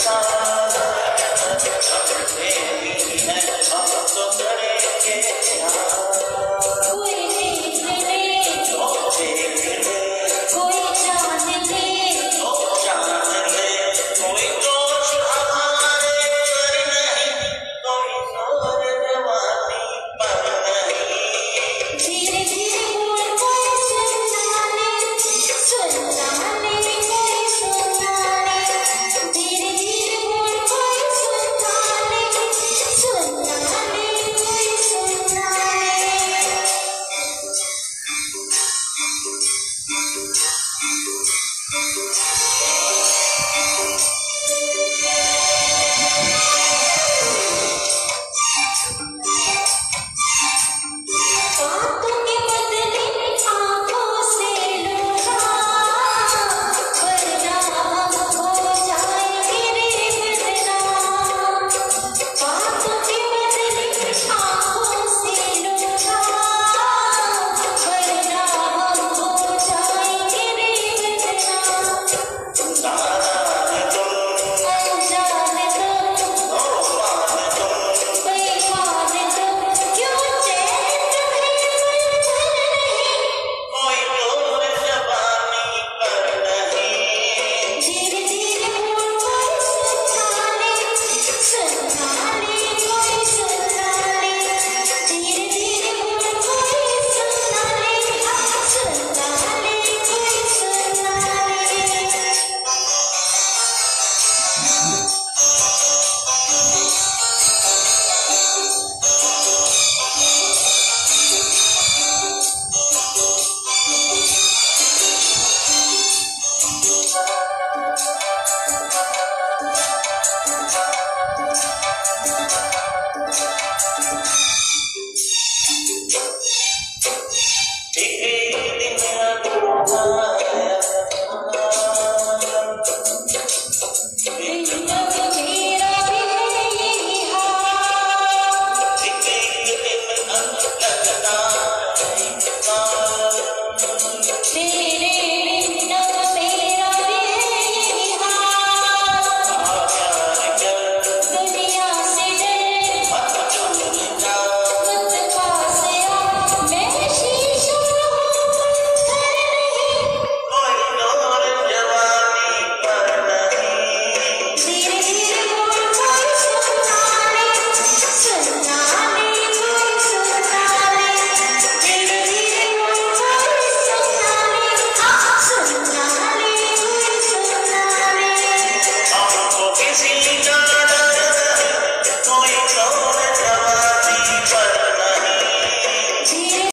time. Did 嘿嘿，你家的他。